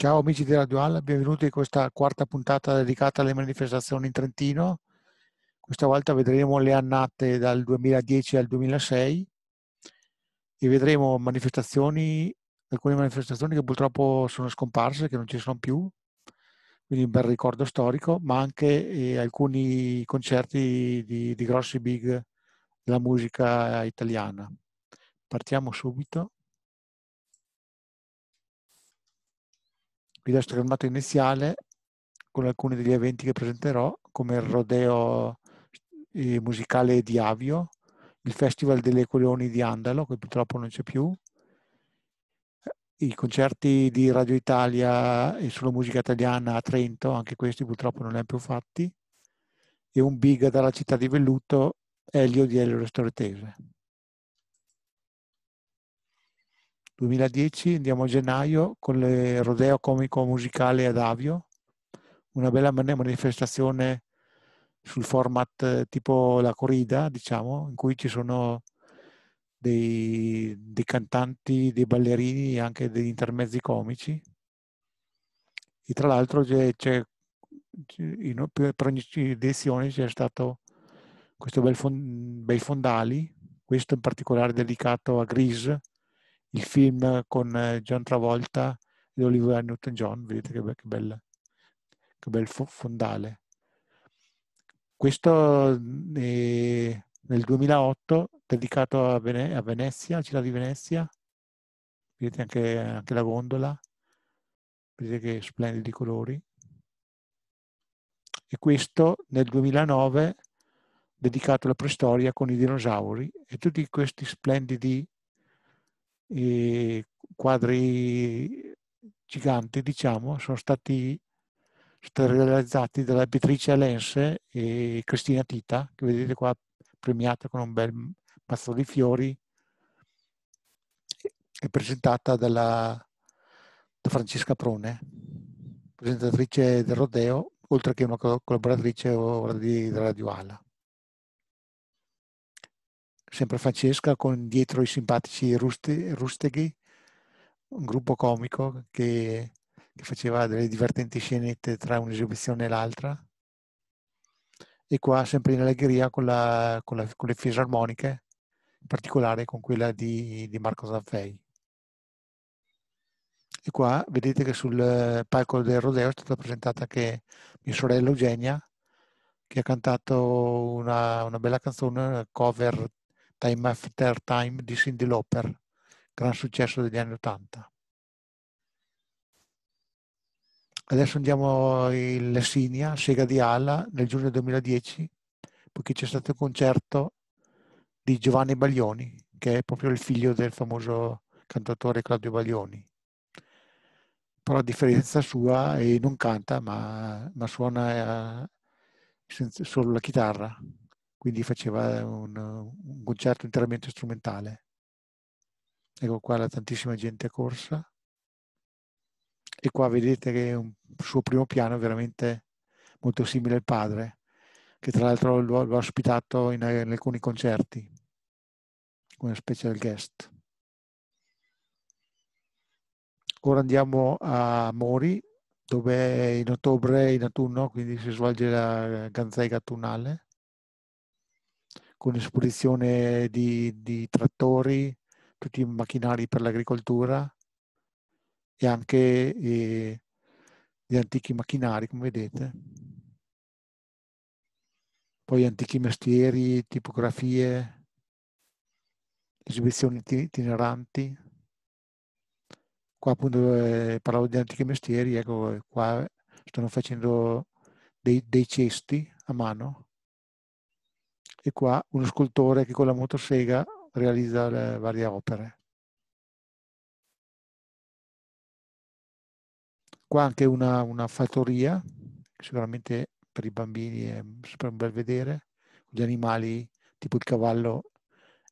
Ciao amici di Radio Alla, benvenuti in questa quarta puntata dedicata alle manifestazioni in Trentino. Questa volta vedremo le annate dal 2010 al 2006 e vedremo manifestazioni, alcune manifestazioni che purtroppo sono scomparse, che non ci sono più, quindi un bel ricordo storico, ma anche eh, alcuni concerti di, di grossi big della musica italiana. Partiamo subito. Qui la schermata iniziale con alcuni degli eventi che presenterò, come il rodeo eh, musicale di Avio, il Festival delle Coleoni di Andalo, che purtroppo non c'è più, i concerti di Radio Italia e sulla musica italiana a Trento, anche questi purtroppo non li hanno più fatti, e un big dalla città di Velluto, Elio di Elio Restoratese. 2010 andiamo a gennaio con il rodeo comico musicale ad Avio, una bella manifestazione sul format eh, tipo la corrida, diciamo, in cui ci sono dei, dei cantanti, dei ballerini e anche degli intermezzi comici. E tra l'altro c'è, c'è, in, per ogni edizione c'è stato questo bel, fond, bei fondali, questo in particolare dedicato a Grease, il film con eh, John Travolta e Olivia Newton-John, vedete che, be- che, bella, che bel fondale. Questo eh, nel 2008 dedicato a, Vene- a Venezia, a città di Venezia, vedete anche, anche la gondola, vedete che splendidi colori. E questo nel 2009 dedicato alla preistoria con i dinosauri e tutti questi splendidi quadri giganti, diciamo, sono stati, realizzati dalla Beatrice Lense e Cristina Tita, che vedete qua premiata con un bel mazzo di fiori e presentata dalla, da Francesca Prone, presentatrice del Rodeo, oltre che una collaboratrice ora di Radio Ala sempre Francesca, con dietro i simpatici ruste, Rusteghi, un gruppo comico che, che faceva delle divertenti scenette tra un'esibizione e l'altra. E qua sempre in allegria con, la, con, la, con le fisarmoniche, in particolare con quella di, di Marco Zanfei. E qua vedete che sul palco del Rodeo è stata presentata anche mia sorella Eugenia, che ha cantato una, una bella canzone, una cover Time After Time di Cindy Lauper, gran successo degli anni Ottanta. Adesso andiamo in Lessinia, Sega di Ala, nel giugno 2010, perché c'è stato il concerto di Giovanni Baglioni, che è proprio il figlio del famoso cantatore Claudio Baglioni. Però a differenza sua, non canta, ma, ma suona eh, solo la chitarra quindi faceva un, un concerto interamente strumentale. Ecco qua la tantissima gente corsa. E qua vedete che un suo primo piano è veramente molto simile al padre, che tra l'altro lo, lo ha ospitato in, in alcuni concerti, come special guest. Ora andiamo a Mori, dove in ottobre, in autunno, quindi si svolge la Ganzega autunnale con esposizione di, di trattori, tutti i macchinari per l'agricoltura e anche eh, di antichi macchinari, come vedete. Poi antichi mestieri, tipografie, esibizioni itineranti. Qua appunto eh, parlavo di antichi mestieri, ecco qua stanno facendo dei, dei cesti a mano e qua uno scultore che con la motosega realizza varie opere. Qua anche una, una fattoria, sicuramente per i bambini è super un bel vedere, gli animali tipo il cavallo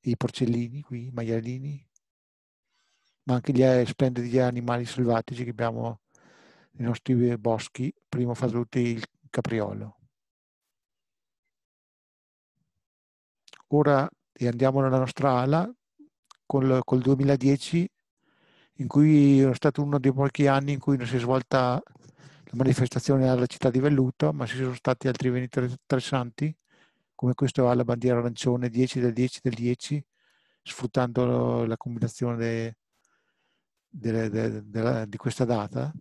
e i porcellini qui, i maialini, ma anche gli splendidi animali selvatici che abbiamo nei nostri boschi, primo fra tutti il capriolo. Ora andiamo nella nostra ala, col, col 2010 in cui è stato uno dei pochi anni in cui non si è svolta la manifestazione alla città di Velluto, ma ci sono stati altri eventi interessanti, come questo alla bandiera arancione 10 del 10 del 10, sfruttando la combinazione de, de, de, di questa data.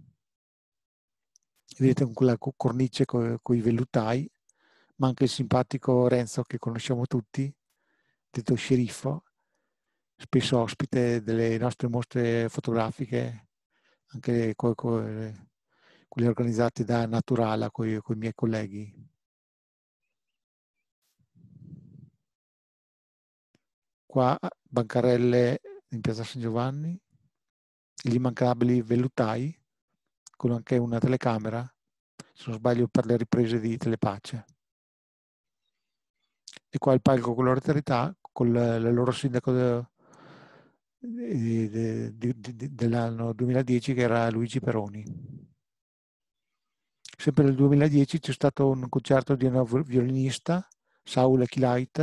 Vedete con quella cornice con, con i vellutai, ma anche il simpatico Renzo che conosciamo tutti, detto sceriffo, spesso ospite delle nostre mostre fotografiche, anche quelle organizzate da Naturala con i miei colleghi. Qua bancarelle in piazza San Giovanni, gli immancabili vellutai, con anche una telecamera, se non sbaglio per le riprese di Telepace. E qua il palco con l'autorità, con il loro sindaco de, de, de, dell'anno 2010 che era Luigi Peroni. Sempre nel 2010 c'è stato un concerto di una violinista, Saul Kilait,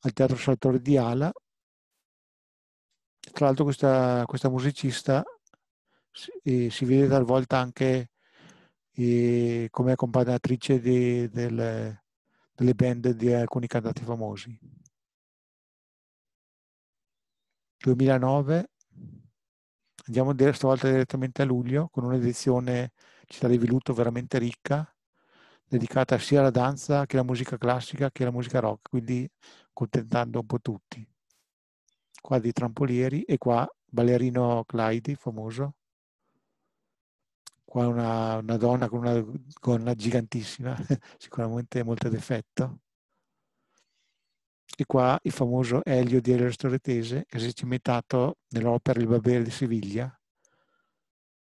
al Teatro Salvatore di Ala. Tra l'altro questa, questa musicista si, si vede talvolta anche eh, come accompagnatrice di, del, delle band di alcuni cantanti famosi. 2009 andiamo stavolta direttamente a luglio con un'edizione città di Velluto veramente ricca dedicata sia alla danza che alla musica classica che alla musica rock quindi contentando un po' tutti qua di trampolieri e qua ballerino Clyde famoso qua una, una donna con una gonna gigantissima sicuramente molto d'effetto e qua il famoso Elio di Elio Storetese che si è cimentato nell'opera Il Babele di Siviglia,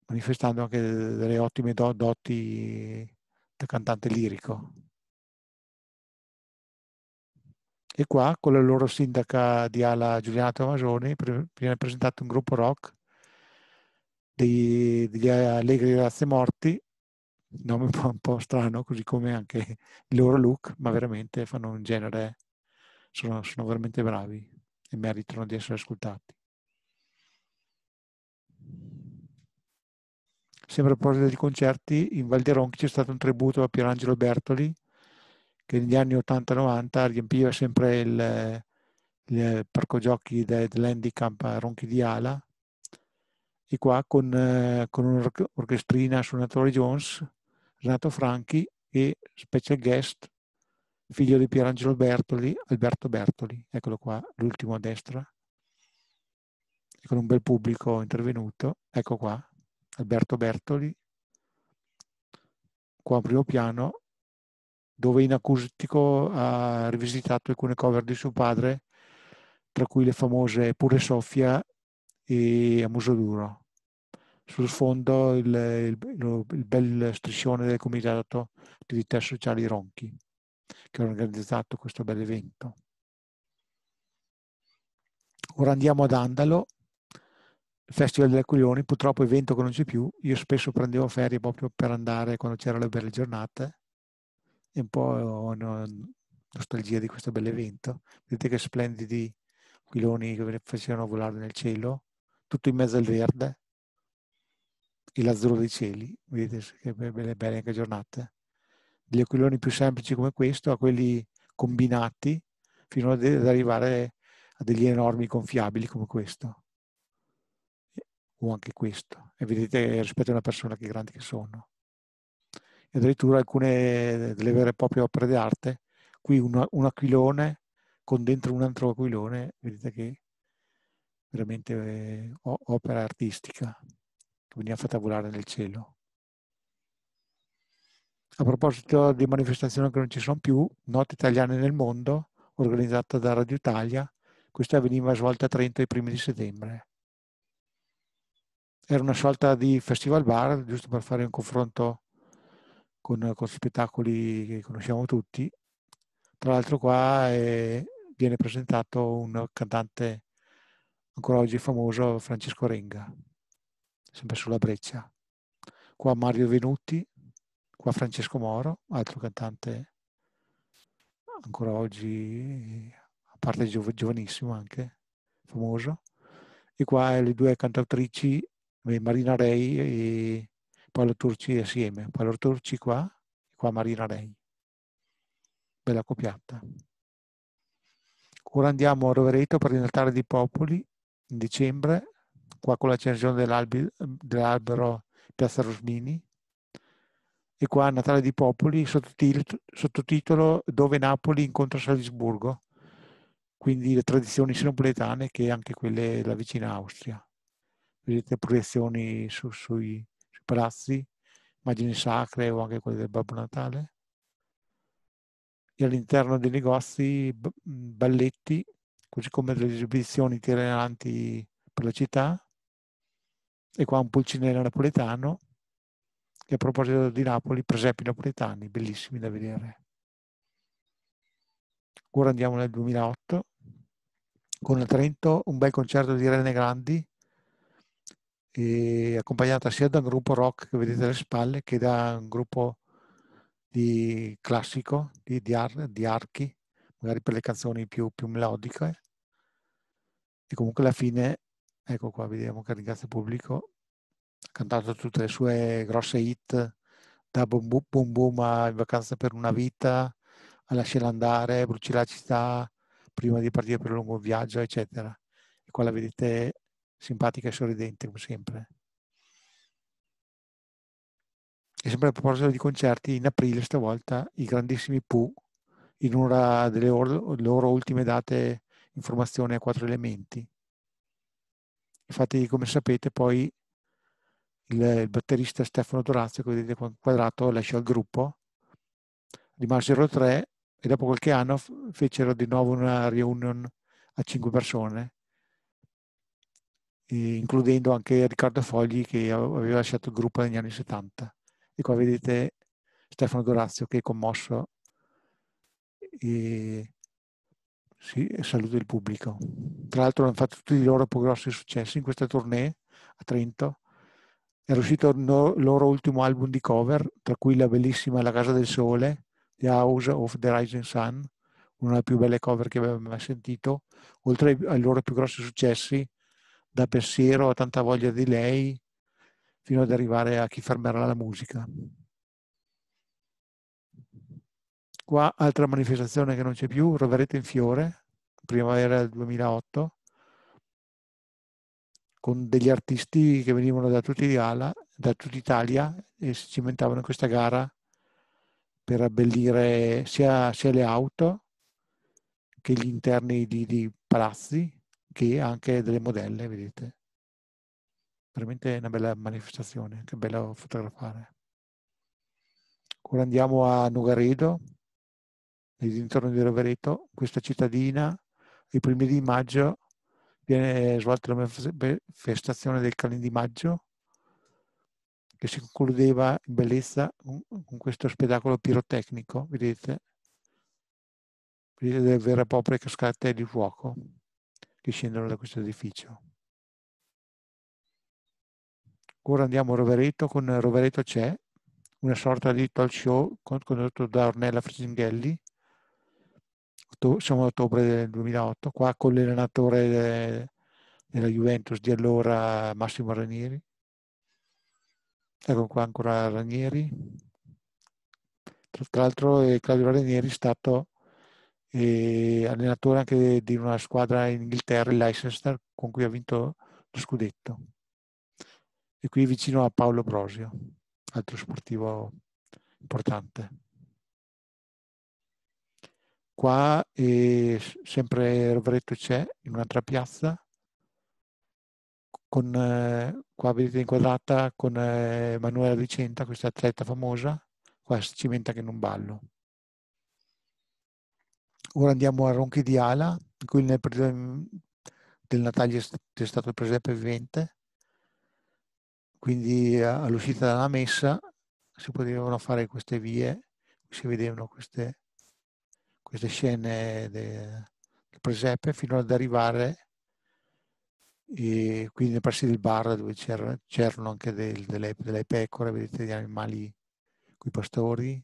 manifestando anche delle ottime doti da cantante lirico. E qua, con la loro sindaca di ala Giuliana Tomasoni, viene presentato un gruppo rock dei, degli Allegri Grazie Morti, nome un po', un po' strano, così come anche il loro look, ma veramente fanno un genere sono, sono veramente bravi e meritano di essere ascoltati. Sempre a proposito di concerti, in Val di Ronchi c'è stato un tributo a Pierangelo Bertoli che negli anni 80-90 riempiva sempre il, il parco giochi dell'handicap a Ronchi di Ala e qua con, con un'orchestrina suonatore Jones, Renato Franchi e special guest figlio di Pierangelo Bertoli, Alberto Bertoli, eccolo qua, l'ultimo a destra, con un bel pubblico intervenuto, ecco qua, Alberto Bertoli, qua a primo piano, dove in acustico ha rivisitato alcune cover di suo padre, tra cui le famose Pure Sofia e A Muso Duro. Sul sfondo il, il, il bel striscione del Comitato Attività Sociali Ronchi che ha organizzato questo bel evento. Ora andiamo ad Andalo, Festival delle Aquilioni, purtroppo evento che non c'è più, io spesso prendevo ferie proprio per andare quando c'erano le belle giornate e un po' ho nostalgia di questo bel evento. Vedete che splendidi aquiloni che facevano volare nel cielo, tutto in mezzo al verde e l'azzurro dei cieli, vedete che belle, belle anche giornate. Degli aquiloni più semplici come questo a quelli combinati fino ad arrivare a degli enormi gonfiabili come questo. O anche questo. E vedete rispetto a una persona che grandi che sono. E addirittura alcune delle vere e proprie opere d'arte qui un, un aquilone con dentro un altro aquilone vedete che veramente è opera artistica veniva fatta volare nel cielo a proposito di manifestazioni che non ci sono più, Note Italiane nel Mondo, organizzata da Radio Italia, questa veniva svolta a Trento i primi di settembre. Era una sorta di festival bar, giusto per fare un confronto con, con spettacoli che conosciamo tutti. Tra l'altro qua è, viene presentato un cantante ancora oggi famoso, Francesco Renga, sempre sulla breccia. Qua Mario Venuti, Qua Francesco Moro, altro cantante ancora oggi, a parte giovanissimo anche, famoso. E qua le due cantautrici, Marina Rei e Paolo Turci assieme. Paolo Turci qua, e qua Marina Rei. Bella copiata. Ora andiamo a Rovereto per il Natale dei Popoli, in dicembre, qua con l'accensione dell'albero Piazza Rosmini. E qua Natale dei Popoli, sottotitolo Dove Napoli incontra Salisburgo. Quindi le tradizioni napoletane che anche quelle della vicina Austria. Vedete proiezioni su, sui, sui palazzi, immagini sacre o anche quelle del Babbo Natale e all'interno dei negozi balletti, così come delle esibizioni itineranti per la città. E qua un pulcinello napoletano, che a proposito di Napoli, presepi napoletani, bellissimi da vedere. Ora andiamo nel 2008, con a Trento un bel concerto di Rene Grandi, accompagnata sia da un gruppo rock che vedete alle spalle che da un gruppo di classico, di, di, ar, di archi, magari per le canzoni più, più melodiche. E comunque alla fine, ecco qua, vediamo che ringrazia il pubblico, ha cantato tutte le sue grosse hit, da Boom Boom, boom, boom a In vacanza per una vita, a Lasciare andare, Bruci la città, prima di partire per un lungo viaggio, eccetera. E qua la vedete simpatica e sorridente, come sempre. E sempre a proposito di concerti, in aprile stavolta i grandissimi Pooh, in una delle loro, loro ultime date informazioni a quattro elementi. Infatti, come sapete, poi il, il batterista Stefano Dorazio, che vedete qua quadrato, lasciò il gruppo, rimasero tre e dopo qualche anno fecero di nuovo una reunion a cinque persone, includendo anche Riccardo Fogli che aveva lasciato il gruppo negli anni 70. E qua vedete Stefano Dorazio che è commosso e sì, saluta il pubblico. Tra l'altro hanno fatto tutti i loro grossi successi in questa tournée a Trento. È uscito il loro ultimo album di cover, tra cui la bellissima La Casa del Sole, The House of the Rising Sun, una delle più belle cover che avevo mai sentito, oltre ai loro più grossi successi, da Pensiero a Tanta voglia di lei, fino ad arrivare a chi fermerà la musica. Qua altra manifestazione che non c'è più, Rovereto in Fiore, primavera del 2008, con degli artisti che venivano da tutta Italia, da tutta Italia e si cimentavano in questa gara per abbellire sia, sia le auto che gli interni di, di palazzi che anche delle modelle, vedete. Veramente una bella manifestazione, che bello fotografare. Ora andiamo a Nugaredo, nei dintorni di Rovereto, questa cittadina, i primi di maggio viene svolta la manifestazione del Calin di Maggio, che si concludeva in bellezza con questo spettacolo pirotecnico, vedete? Vedete delle vere e proprie cascate di fuoco che scendono da questo edificio. Ora andiamo a Rovereto, con Rovereto c'è una sorta di talk show condotto da Ornella Frisinghelli, siamo a ottobre del 2008, qua con l'allenatore della Juventus di allora Massimo Ranieri. Ecco qua ancora Ranieri. Tra l'altro eh, Claudio Ranieri è stato eh, allenatore anche di una squadra in Inghilterra, il Leicester, con cui ha vinto lo scudetto e qui vicino a Paolo Brosio, altro sportivo importante. Qua è sempre Rovereto c'è, in un'altra piazza, con, eh, qua vedete inquadrata con eh, Emanuela Vicenta, questa atleta famosa, qua si cimenta che non ballo. Ora andiamo a Ronchi di Ala, in cui nel periodo del Natale è stato il presepe vivente, quindi all'uscita dalla messa si potevano fare queste vie, si vedevano queste, queste scene del presepe fino ad arrivare e quindi nei pressi del bar dove c'erano, anche del, delle, delle, pecore, vedete gli animali con i pastori,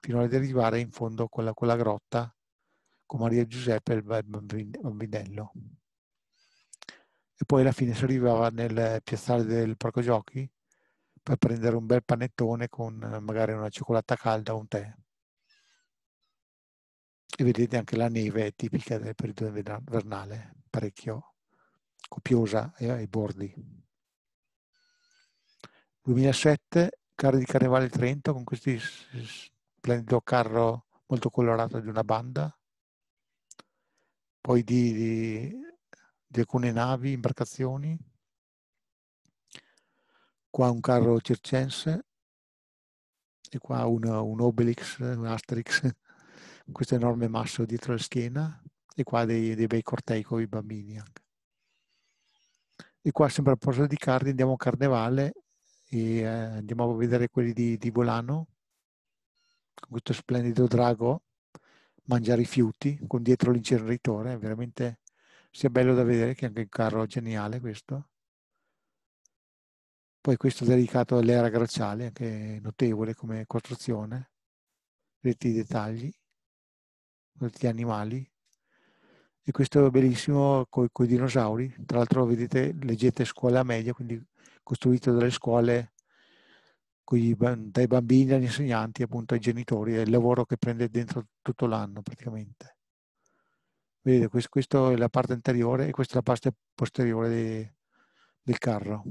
fino ad arrivare in fondo a quella, quella grotta con Maria Giuseppe e il bambinello. e poi alla fine si arrivava nel piazzale del parco giochi per prendere un bel panettone con magari una cioccolata calda o un tè. E vedete anche la neve è tipica del periodo invernale, parecchio copiosa ai bordi. 2007, carri di Carnevale Trento con questo splendido carro molto colorato di una banda, poi di, di, di alcune navi, imbarcazioni, qua un carro circense. E qua un, un Obelix, un Asterix questo enorme masso dietro la schiena e qua dei, dei bei cortei con i bambini anche. E qua sempre a proposito di carri andiamo a Carnevale e eh, andiamo a vedere quelli di, di Volano con questo splendido drago mangia rifiuti con dietro l'inceneritore, veramente sia bello da vedere che anche il carro geniale questo. Poi questo dedicato all'era glaciale, anche notevole come costruzione, vedete i dettagli questi animali. E questo è bellissimo con i dinosauri. Tra l'altro, vedete, leggete scuola media, quindi costruito dalle scuole dai bambini agli insegnanti, appunto ai genitori. È il lavoro che prende dentro tutto l'anno praticamente. Vedete, questo, questa è la parte anteriore e questa è la parte posteriore de, del carro.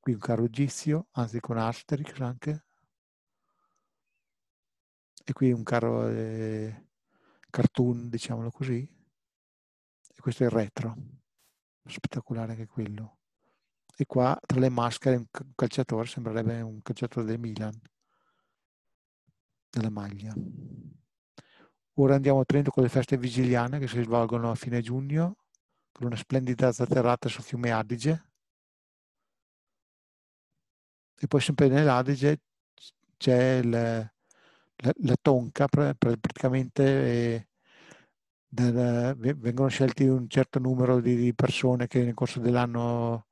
Qui un carro egizio, anzi con Asterix anche e qui un carro eh, cartoon, diciamolo così, e questo è il retro, spettacolare anche quello. E qua tra le maschere un calciatore, sembrerebbe un calciatore del Milan, della maglia. Ora andiamo a Trento con le feste vigiliane che si svolgono a fine giugno, con una splendida zatterrata sul fiume Adige. E poi sempre nell'Adige c'è il, la, la tonca praticamente eh, del, vengono scelti un certo numero di, persone che nel corso dell'anno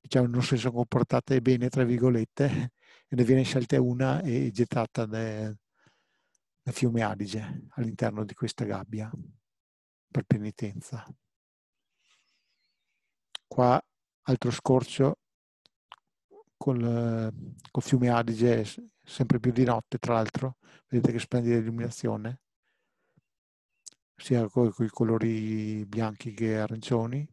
diciamo, non si sono comportate bene, tra virgolette, e ne viene scelta una e gettata nel fiume Adige all'interno di questa gabbia per penitenza. Qua altro scorcio col, col fiume Adige sempre più di notte tra l'altro, vedete che splendida illuminazione, sia con i colori bianchi che arancioni.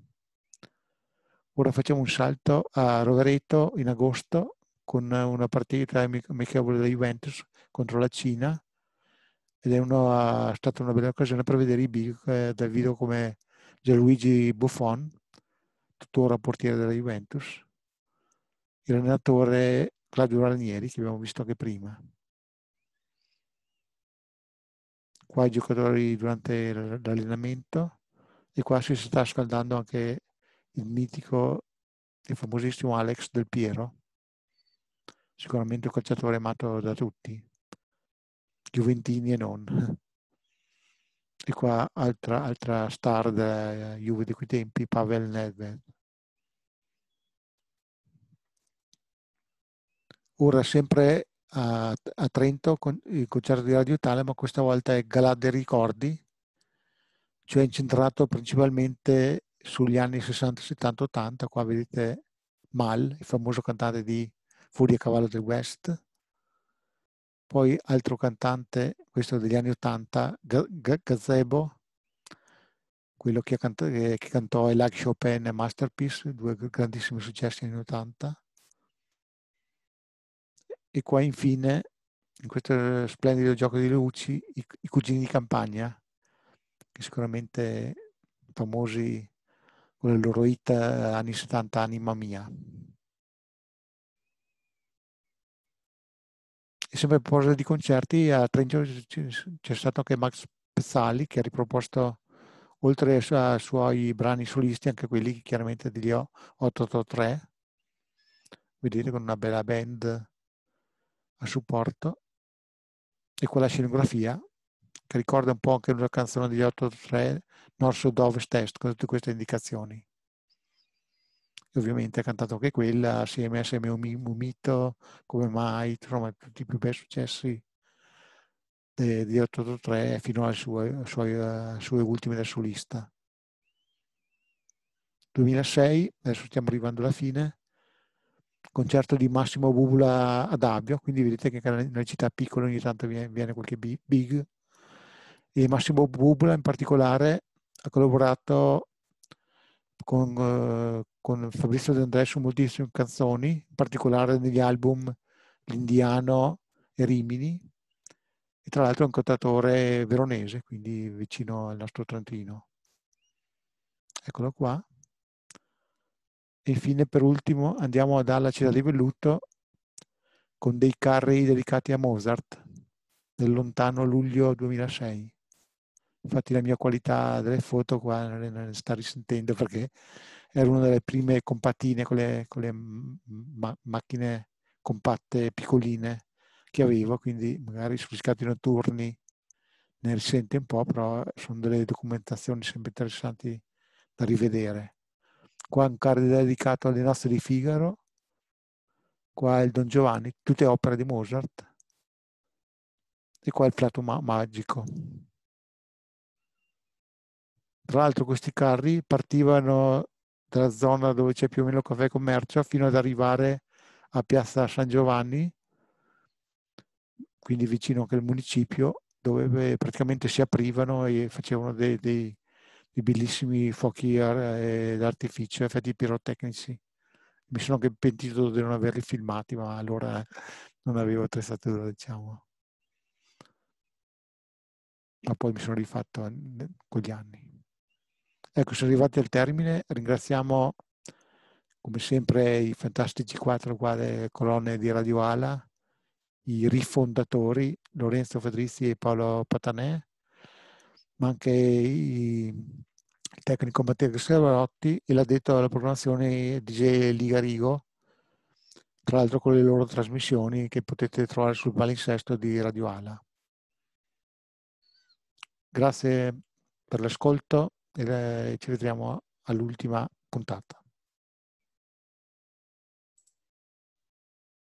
Ora facciamo un salto a Rovereto in agosto con una partita amichevole della Juventus contro la Cina ed è una, stata una bella occasione per vedere i big eh, dal video come Gianluigi Buffon, tuttora portiere della Juventus, il allenatore Claudio Ranieri che abbiamo visto anche prima. Qua i giocatori durante l'allenamento e qua si sta scaldando anche il mitico e famosissimo Alex Del Piero, sicuramente un calciatore amato da tutti, Juventini e non. E qua altra, altra star della Juve di quei tempi, Pavel Nedved. Ora sempre a, a Trento con il concerto di Radio Italia, ma questa volta è Galà dei Ricordi, cioè incentrato principalmente sugli anni 60, 70, 80. Qua vedete Mal, il famoso cantante di Furia Cavallo del West. Poi altro cantante, questo degli anni 80, Gazebo, quello che, canta, che cantò Elag Chopin e Masterpiece, due grandissimi successi negli anni 80. E qua infine, in questo splendido gioco di luci, i, i cugini di campagna, che sicuramente famosi con il loro hit eh, anni 70, Anima Mia. E sempre a proposito di concerti, a Trento c'è stato anche Max Pezzali che ha riproposto, oltre ai suoi brani solisti, anche quelli chiaramente degli 883. Vedete con una bella band a supporto e quella scenografia che ricorda un po' anche una canzone degli 883 North Sud Ovest Est con tutte queste indicazioni. E ovviamente ha cantato anche quella assieme a Seme Mumito, Come Mai, insomma tutti i più bei successi degli 883 fino alle sue, sue, sue ultime da solista. 2006, adesso stiamo arrivando alla fine, concerto di Massimo Bubula ad Abbio, quindi vedete che nelle città piccole ogni tanto viene, viene qualche big, e Massimo Bubula in particolare ha collaborato con, uh, con Fabrizio De André su moltissime canzoni, in particolare negli album L'Indiano e Rimini, e tra l'altro è un cantatore veronese, quindi vicino al nostro Trentino. Eccolo qua. Infine, per ultimo, andiamo dalla città di Velluto con dei carri dedicati a Mozart del lontano luglio 2006. Infatti la mia qualità delle foto qua non sta risentendo perché era una delle prime compattine con le, con le ma- macchine compatte piccoline che avevo, quindi magari sugli scatti notturni ne risente un po', però sono delle documentazioni sempre interessanti da rivedere. Qua un card dedicato alle nostre di Figaro, qua il Don Giovanni, tutte opere di Mozart, e qua il Plato ma- magico. Tra l'altro questi carri partivano dalla zona dove c'è più o meno caffè commercio fino ad arrivare a Piazza San Giovanni, quindi vicino anche al municipio, dove praticamente si aprivano e facevano dei, dei, dei bellissimi fuochi eh, d'artificio, effetti pirotecnici. Mi sono anche pentito di non averli filmati, ma allora non avevo attrezzatura, diciamo. Ma poi mi sono rifatto con gli anni. Ecco, siamo arrivati al termine. Ringraziamo come sempre i fantastici quattro colonne di Radio Ala, i rifondatori Lorenzo Fedrizzi e Paolo Patanè, ma anche i, il tecnico Matteo Servarotti e l'addetto alla programmazione DJ Ligarigo, tra l'altro con le loro trasmissioni che potete trovare sul palinsesto di Radio Ala. Grazie per l'ascolto e ci vedremo all'ultima puntata.